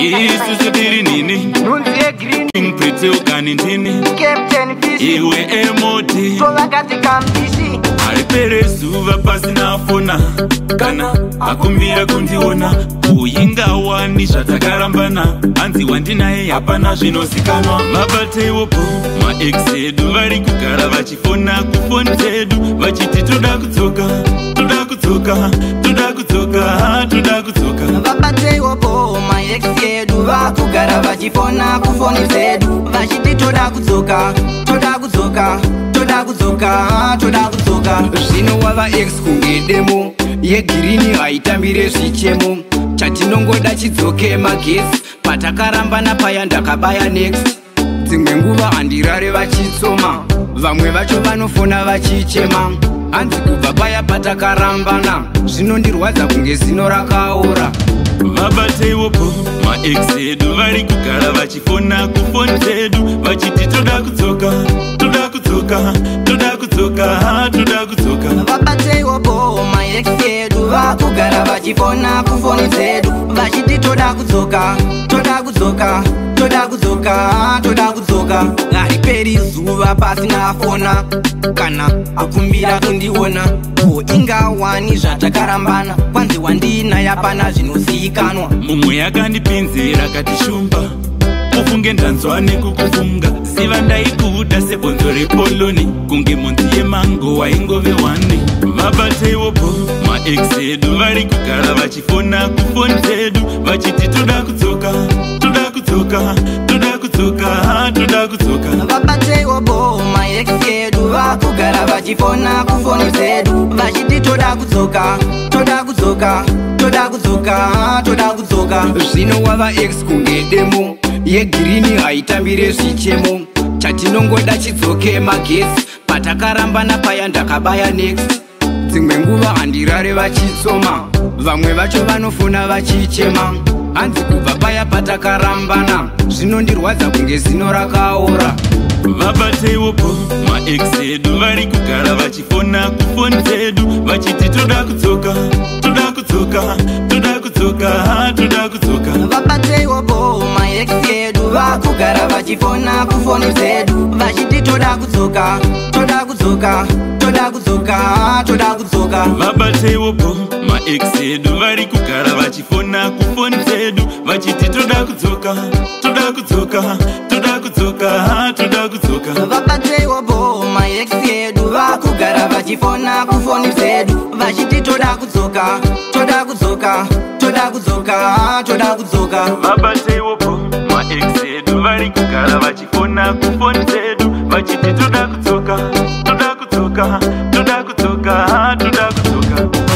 isu sitiri nini ngiphethe ugani ndini iwe emoti aripere zuva pasinafona kana akumbira kundiona uyingawani zvatakarambana hanzi wandinaye hapana zvinozikanwa mabateiwopo max edu vari kugara vachifona kufoni dzedu vachiti toda kudzoka toda kudzoka toda kudzoka toda kudzoka projekti dzedu vakugara vachifona kufoni dzedu vachiti toda kudzoka toda kudzoka toda kudzoka toda kudzoka zvino wava x kunge demo yegirini haitambire zvichemo chatinongoda chidzoke magesi patakarambana paya ndakabaya next dzimwe nguva handirare vachitsoma vamwe vacho vanofona vachichema hanzi kubva paya patakarambana zvino ndirwadza kunge zino rakaora vabateiwopo maex edu vari kugara vachifona kufoni dzedu vachiti toda kudzoka toda kudzoka toda kudzoka toda kudzoka vabateiwopo maex edu vakugara vachifona kufoni dzedu vachiti toda kudzoka toda kudzoka toda kudzoka toda kudzoka ngariperi zuva pasina afona kana akumbira kundiona ko ingawani zvatakarambana kwanzi wandinaye apana zvinozivikanwa mumwe yakandipinzira katishumba kufunge ndanzwa nekukufunga siva ndaikuda sebonzo repoloni kunge munzi yemango waingove wane vabateiwopo maex edu vari kugara vachifona kufoni dzedu vachiti toda kudzoka toda kudzoka toda kutsuka hatuda kutsuka vabatseiwo boma yeki yedu vakugara vachifona kufoni zedu vachiti toda kutsuka toda kutsuka toda kutsuka toda kutsuka zvino wava ex kunge demo yegirini haitambire zvichemo chatinongoda chidzoke magesi patakarambana paya ndakabaya next dzimwe nguva handirare vachitsoma vamwe vacho vanofona vachichema hanzi kubva paya patakarambana zvinondirwadza kunge zino rakaora vabateiwopo maex edu vari kugara vachifona kufoni dzedu vachiti toda kudzoka toda kudzoka toda kudzoka toda kudzoka vabateiwopo maex edu vakugara vachifona kufoni dzedu vachiti toda kudzoka toda kudzoka toda kudzoka toda kudzoka vabateiwobo maex edu vari kugara vachifona kufoni dzedu vachiti toda kudzoka toda kudzoka toda kudzoka toda kudzoka vabateiwobo maex edu vakugara vachifona kufoni dzedu vachiti toda kudzoka toda kudzoka toda kudzoka toda kudzoka vabateiwobo maex edu vari kugara vachifona kufoni dzedu vachiti toda kudzoka tudo da cutuca.